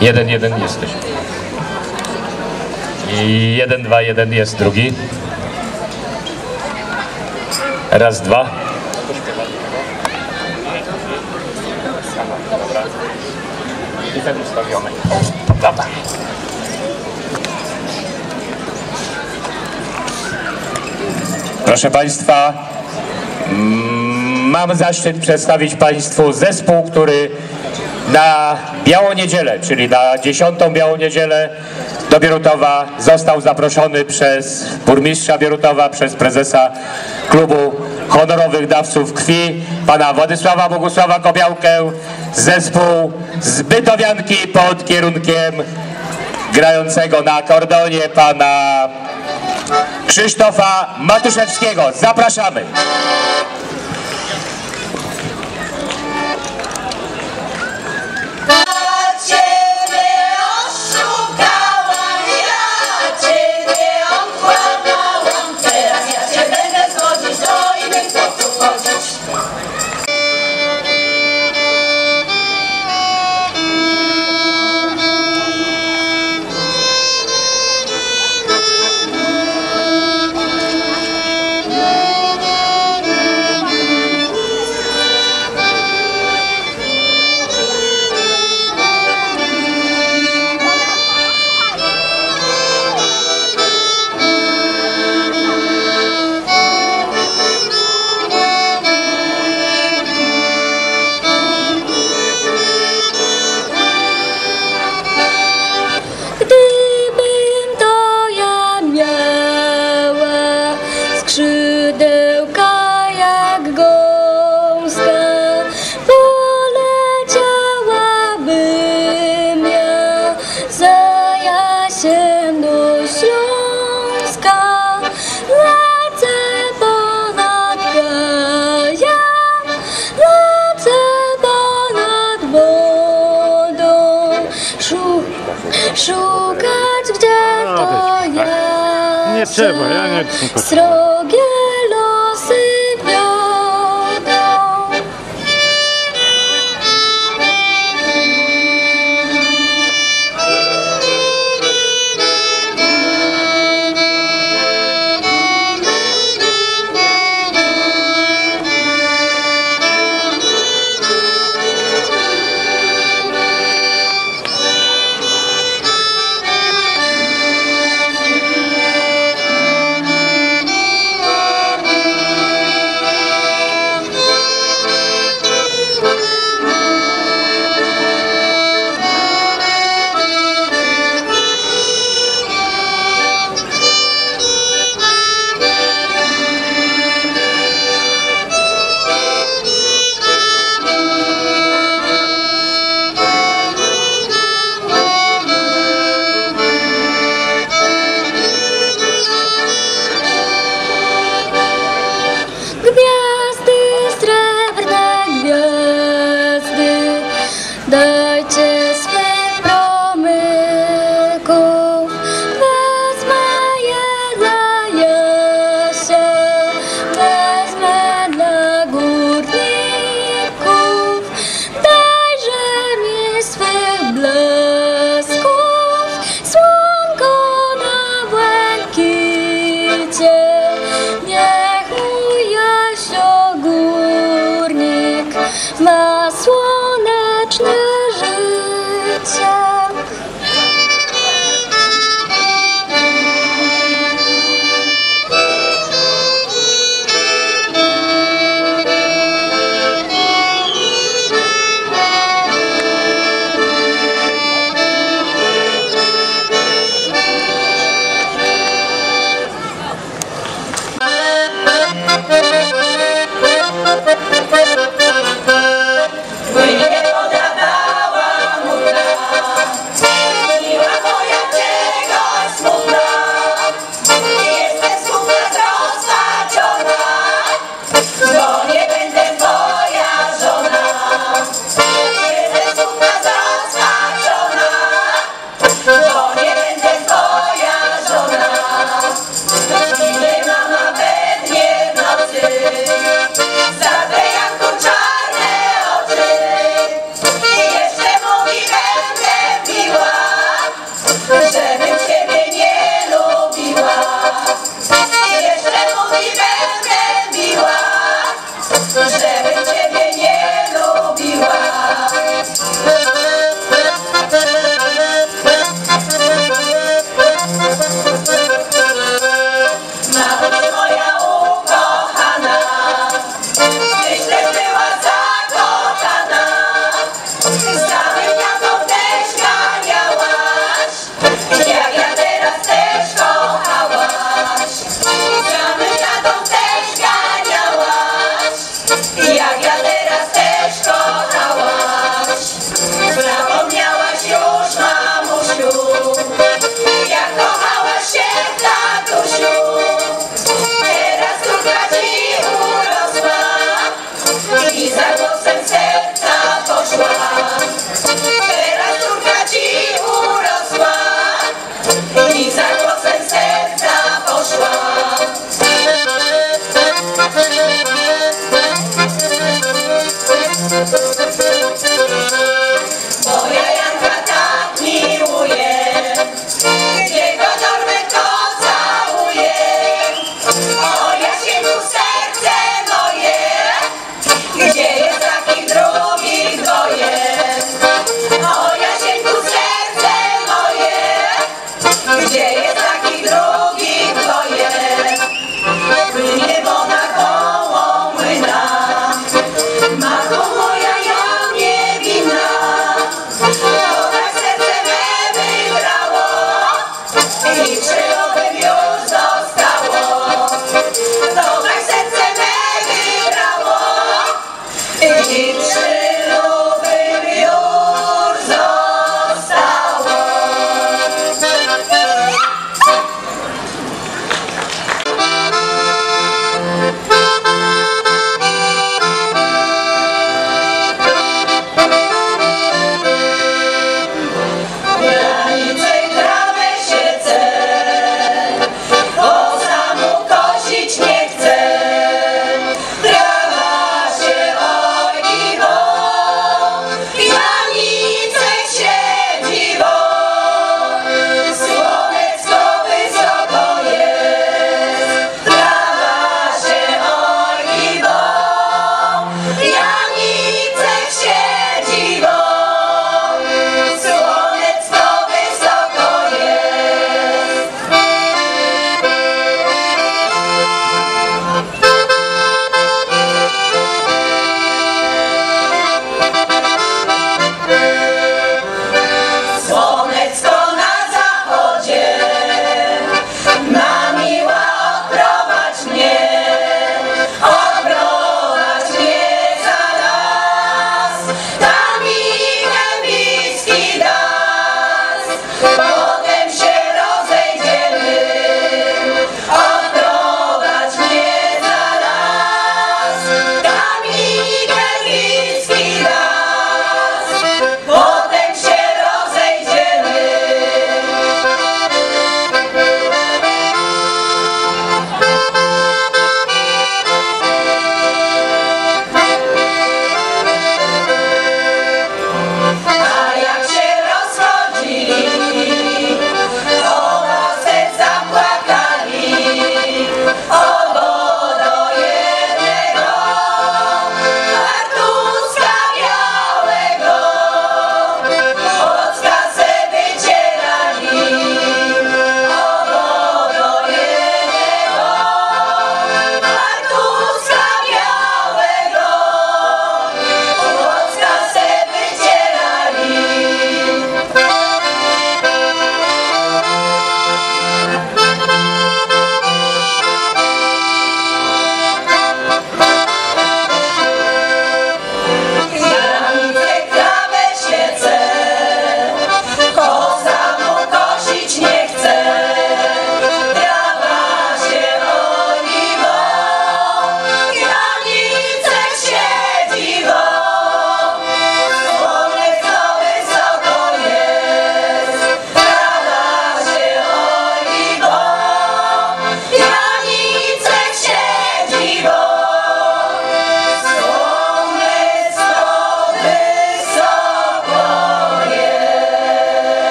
Jeden, jeden jesteś. I jeden, dwa, jeden jest drugi. Raz, dwa. I ten ustawiony. Dobra. Proszę Państwa, mm, mam zaszczyt przedstawić Państwu zespół, który na Białą Niedzielę, czyli na dziesiątą Białą Niedzielę do Bierutowa został zaproszony przez burmistrza Bierutowa, przez prezesa klubu honorowych dawców krwi, pana Władysława Bogusława Kobiałkę, zespół z Bytowianki pod kierunkiem grającego na akordeonie pana Krzysztofa Matuszewskiego. Zapraszamy. 是的，这样子。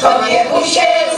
Stąd nie się,